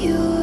you.